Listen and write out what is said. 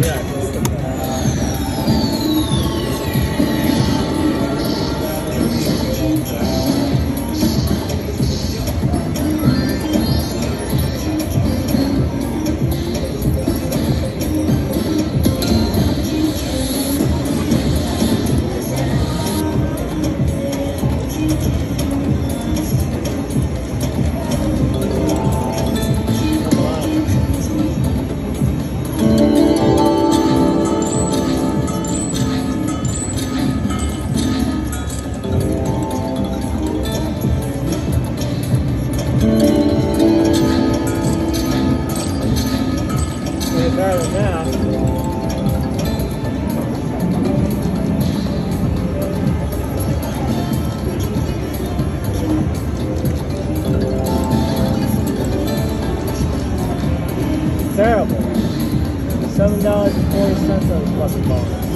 Yeah. Better now. Terrible. Seven dollars and forty cents on the fucking bonus.